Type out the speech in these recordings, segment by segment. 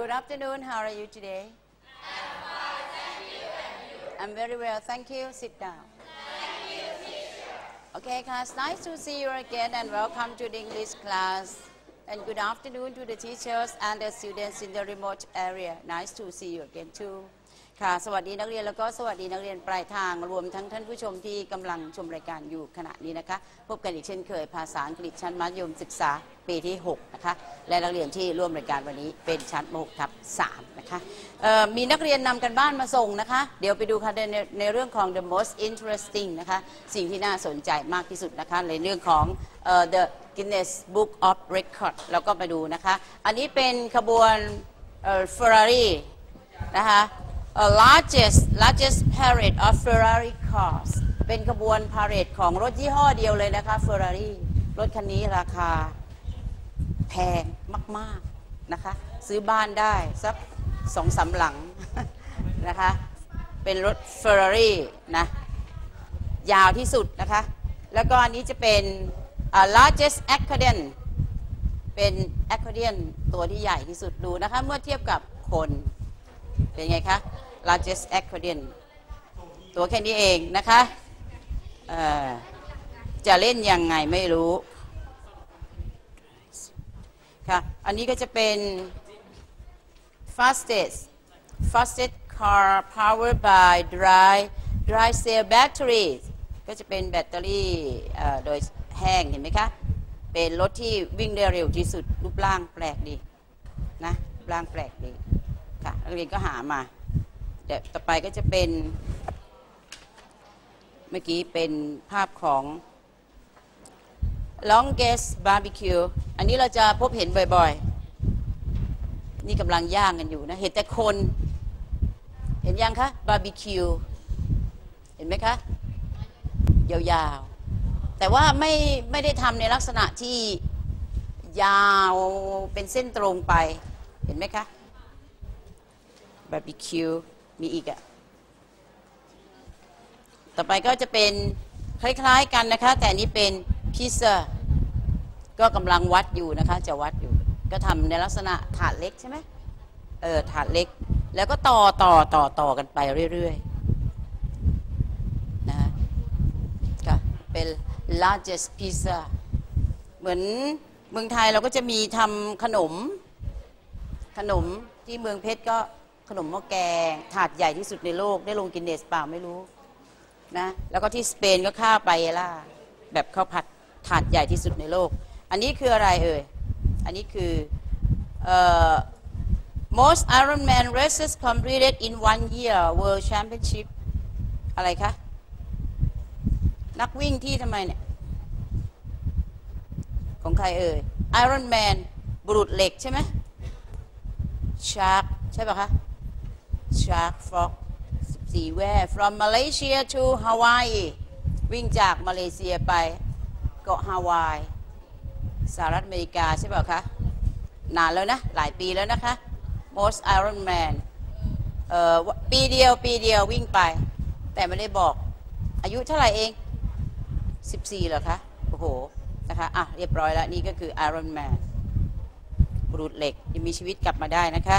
Good afternoon. How are you today? I'm fine, thank you. I'm very well, thank you. Sit down. Thank you, teacher. Okay, class. Nice to see you again, and welcome to the English class. And good afternoon to the teachers and the students in the remote area. Nice to see you again too. ค่ะ สวัสดีนักเรียนแล้วก็สวัสดีนักเรียนปลายทางรวมทั้งท่านผู้ชมที่กำลังชมรายการอยู่ขณะนี้นะคะ พบกันอีกเช่นเคย ภาษาอังกฤษชั้นมัธยมศึกษาปีที่ 6 นะคะ และนักเรียนที่ร่วมรายการวันนี้เป็นชั้นม .6 ทับ3นะคะมีนักเรียนนำกันบ้านมาส่งนะคะ เดี๋ยวไปดูค่ะในในเรื่องของ the most interesting นะคะ สิ่งที่น่าสนใจมากที่สุดนะคะ ในเรื่องของ the Guinness Book of Record แล้วก็ไปดูนะคะ อันนี้เป็นขบวนเอ่อ Ferrari นะคะ a largest largest parade of Ferrari cars เป็นขบวนพาเหรดของรถยี่ห้อเดียวเลยนะคะ Ferrari รถคันนี้ราคาแพงมาก ๆ นะคะ ซื้อบ้านได้ สักสองสามหลัง นะคะ เป็นรถ Ferrari นะ ยาวที่สุดนะคะ แล้วก็อันนี้จะเป็น uh, largest accordion เป็น accordion ตัวที่ใหญ่ที่สุดดูนะคะ เมื่อเทียบกับคน เป็นไงคะ largest accordion ตัวแค่นี้เองนะคะจะเล่นยังไงไม่รู้ค่ะอันนี้ก็จะเป็น fastest fastest car powered by dry dry cell batteries ก็จะเป็นแบตเตอรี่โดยแห้งเห็นไหมคะ เป็นรถที่วิ่งได้เร็วที่สุดรูปร่างแปลกดีนะร่างแปลกดีค่ะนักเรียนก็หามา ต่อไปก็จะเป็น เมื่อกี้เป็นภาพของ longest barbecue อันนี้เราจะพบเห็นบ่อยๆ นี่กำลังย่างกันอยู่นะ เห็นแต่คน เห็นยังคะ barbecue เห็นไหมคะ ยาวๆ แต่ว่าไม่ไม่ได้ทำในลักษณะที่ยาวเป็นเส้นตรงไป เห็นไหมคะบาร์บีคิว มีอีกอะต่อไปก็จะเป็นคล้ายๆกันนะคะ แต่นี้เป็นพิซซ่าก็กำลังวัดอยู่นะคะ จะวัดอยู่ ก็ทำในลักษณะถาดเล็กใช่ไหมเออถาดเล็ก แล้วก็ต่อต่อต่อต่อกันไปเรื่อยๆนะก็เป็น largest pizza เหมือนเมืองไทยเราก็จะมีทำขนม ขนมที่เมืองเพชรก็ ขนมหม้อแกง ถาดใหญ่ที่สุดในโลกได้ลงกินเนสเปล่าไม่รู้นะแล้วก็ที่สเปนก็ข้าวไปล่าแบบข้าวผัดถาดใหญ่ที่สุดในโลก อันนี้คืออะไรเอ่ย อันนี้คือ most Ironman races completed in one year World Championship อะไรคะ นักวิ่งที่ทำไมเนี่ย ของใครเอ่ย Ironman บุรุษเหล็กใช่ไหม Shark ใช่ป่ะคะ Shark Frog 14 แว่ from Malaysia to Hawaii วิ่งจากมาเลเซียไปเกาะฮาวายสหรัฐอเมริกาใช่ป่ะคะ นานแล้วนะ หลายปีแล้วนะคะ most Iron Man เอ่อปีเดียวปีเดียววิ่งไป แต่ไม่ได้บอกอายุเท่าไหร่เอง 14เหรอคะ โอ้โห นะคะ อะ เรียบร้อยแล้ว นี่ก็คือ Iron Man บุรุษเหล็กยังมีชีวิตกลับมาได้นะคะ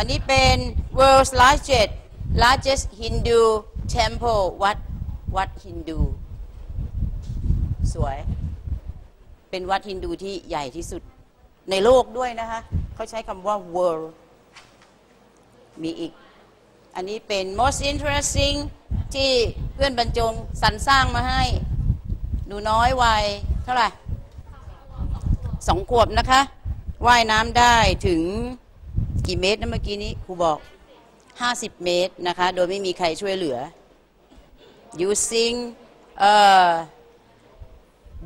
อันนี้เป็น world's largest largest Hindu temple วัดวัดฮินดู สวย เป็นวัดฮินดูที่ใหญ่ที่สุดในโลกด้วยนะคะเขาใช้คำว่า world มีอีก อันนี้เป็น most interesting ที่เพื่อนบรรจงสรรสร้างมาให้ หนูน้อยวัยเท่าไหร่สองขวบนะคะ ว่ายน้ำได้ถึง กี่เมตรนะเมื่อกี้นี้ครูบอก 50 เมตรนะคะ โดยไม่มีใครช่วยเหลือ using เอ่อ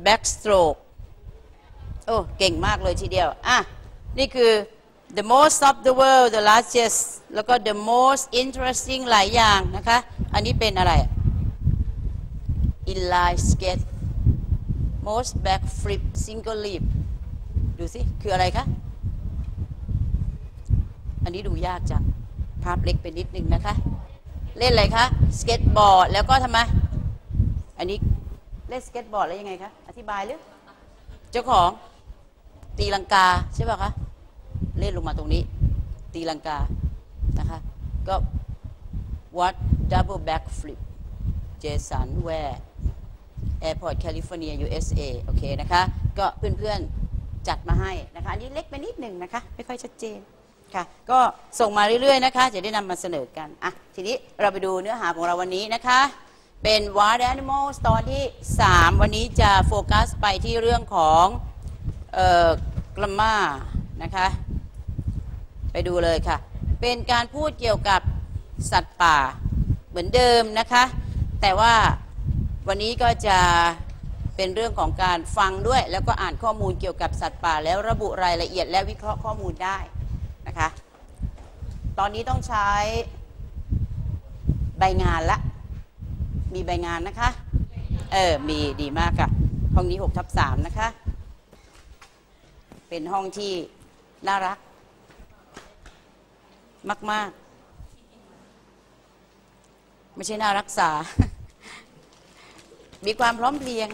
backstroke โอ้เก่งมากเลยทีเดียว อะ นี่คือ the most of the world the largest แล้วก็ the most interesting หลายอย่างนะคะ อันนี้เป็นอะไร inline skate most backflip single leap ดูสิ คืออะไรคะ อันนี้ดูยากจังภาพเล็กไปนิดนึงนะคะ เล่นอะไรคะสเก็ตบอร์ดแล้วก็ทำไมอันนี้เล่นสเก็ตบอร์ดแล้วยังไงคะอธิบายหรือเจ้าของตีลังกาใช่ป่ะคะเล่นลงมาตรงนี้ ตีลังกานะคะก็ what double backflip Jason where Airport California USA โอเคนะคะ ก็เพื่อนๆจัดมาให้นะคะ อันนี้เล็กไปนิดหนึ่งนะคะ ไม่ค่อยชัดเจน ค่ะ ก็ส่งมาเรื่อยๆนะคะ จะได้นำมาเสนอกัน อะ ทีนี้เราไปดูเนื้อหาของเราวันนี้นะคะ เป็น Wild Animals ตอนที่ 3 วันนี้จะโฟกัสไปที่เรื่องของเอ่อกลัมมานะคะ ไปดูเลยค่ะ เป็นการพูดเกี่ยวกับสัตว์ป่าเหมือนเดิมนะคะ แต่ว่าวันนี้ก็จะเป็นเรื่องของการฟังด้วย แล้วก็อ่านข้อมูลเกี่ยวกับสัตว์ป่า แล้วระบุรายละเอียดและวิเคราะห์ข้อมูลได้ นะคะ ตอนนี้ต้องใช้ใบงานละ มีใบงานนะคะ เออ มีดีมากค่ะ ห้องนี้6ทับ3นะคะ เป็นห้องที่น่ารัก มาก ๆ ไม่ใช่น่ารักษา มีความพร้อมเพรียง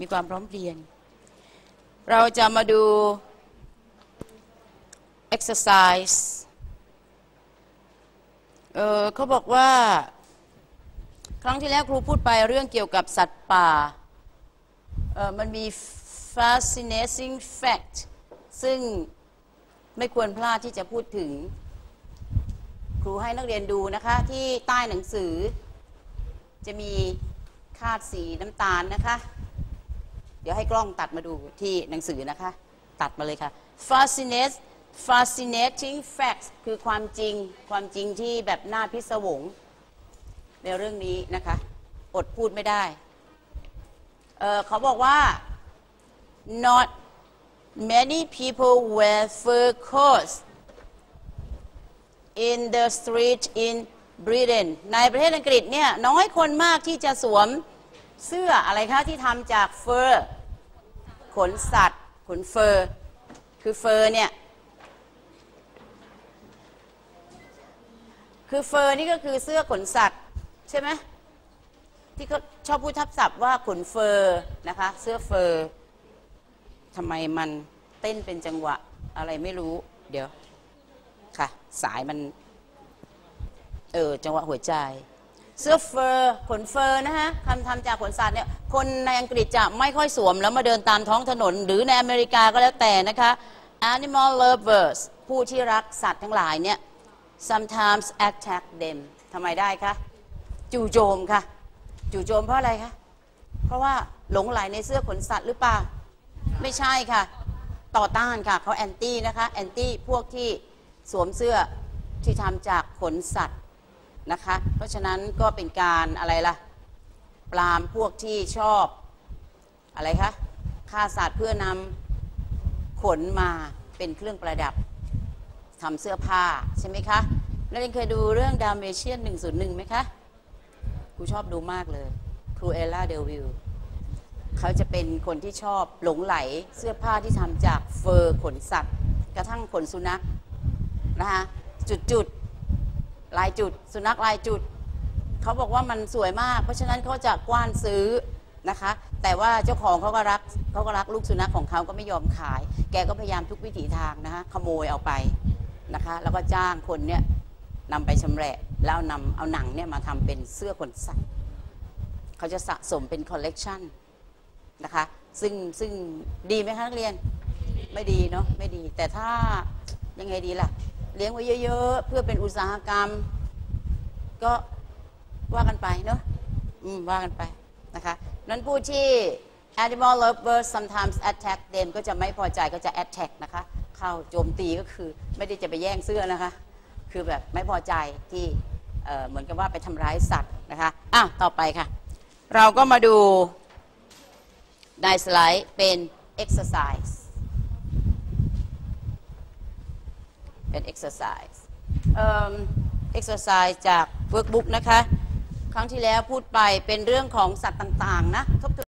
มีความพร้อมเพรียง เราจะมาดู exercise เออเขาบอกว่า ครั้งที่แล้วครูพูดไปเรื่องเกี่ยวกับสัตว์ป่าเออมันมี fascinating fact ซึ่งไม่ควรพลาดที่จะพูดถึง ครูให้นักเรียนดูนะคะ ที่ใต้หนังสือ จะมีคาดสีน้ำตาลนะคะ เดี๋ยวให้กล้องตัดมาดูที่หนังสือนะคะ ตัดมาเลยค่ะ fascinate fascinating facts คือความจริงความจริงที่แบบน่าพิศวง ในเรื่องนี้นะคะ อดพูดไม่ได้เเขาบอกว่า not many people wear fur coats in the street in Britain ในประเทศอังกฤษเนี่ยน้อยคนมากที่จะสวมเสื้ออะไรคะที่ทำจาก fur ขนสัตว์ ขน fur คือ fur เนี่ย คือ fur นี่ก็คือเสื้อขนสัตว์ใช่ไหมที่เขาชอบพูดทับศัพท์ว่าขน fur นะคะ เสื้อ fur ทำไมมันเต้นเป็นจังหวะอะไรไม่รู้ เดี๋ยวค่ะ สายมัน เออ จังหวะหัวใจ เสื้อ fur ขน fur นะฮะคำทำจากขนสัตว์เนี่ยคนในอังกฤษจะไม่ค่อยสวมแล้วมาเดินตามท้องถนน หรือในอเมริกาก็แล้วแต่นะคะ animal lovers ผู้ที่รักสัตว์ทั้งหลายเนี่ย sometimes attack them ทำไมได้คะ จู่โจมค่ะ จู่โจมเพราะอะไรคะ เพราะว่าหลงไหลในเสื้อขนสัตว์หรือเปล่า ไม่ใช่ค่ะ ต่อต้านค่ะเขาแอนตี้นะคะแอนตี้พวกที่สวมเสื้อที่ทำจากขนสัตว์นะคะ เพราะฉะนั้นก็เป็นการอะไรล่ะ ปรามพวกที่ชอบอะไรคะฆ่าสัตว์เพื่อนำขนมาเป็นเครื่องประดับ ทำเสื้อผ้าใช่ไหมคะแล้วยังเคยดูเรื่องดามเมเชียน101ไหมคะครูชอบดูมากเลยครูเอล่าเดวิลเขาจะเป็นคนที่ชอบหลงไหลเสื้อผ้าที่ทำจากเฟอร์ขนสัตว์ กระทั่งขนสุนัขนะคะจุดจุดลายจุด สุนัขลายจุด เขาบอกว่ามันสวยมาก เพราะฉะนั้นเขาจะกว้านซื้อนะคะ แต่ว่าเจ้าของเขาก็รักเขาก็รักลูกสุนัขของเขาก็ไม่ยอมขาย แกก็พยายามทุกวิถีทางนะคะขโมยเอาไป นะคะ แล้วก็จ้างคนเนี่ยนำไปชำแหละแล้วนำเอาหนังเนี่ยมาทำเป็นเสื้อขนสัตว์เขาจะสะสมเป็นคอลเลกชันนะคะ ซึ่งซึ่งดีไหมคะนักเรียนไม่ดีเนาะไม่ดี แต่ถ้ายังไงดีล่ะ เลี้ยงไว้เยอะ ๆ เพื่อเป็นอุตสาหกรรม ก็ว่ากันไปเนาะอืมว่ากันไปนะคะนั้นผู้ที่ animal lovers sometimes attack them ก็จะไม่พอใจก็จะ attack นะคะ เข้าโจมตีก็คือไม่ได้จะไปแย่งเสื้อนะคะ คือแบบไม่พอใจที่เเหมือนกับว่าไปทำร้ายสัตว์นะคะอะต่อไปค่ะ เราก็มาดูในสไลด์เป็น exercise เป็น exercise เอิ่ม exercise จาก workbook นะคะ ครั้งที่แล้วพูดไปเป็นเรื่องของสัตว์ต่าง ๆ นะทบท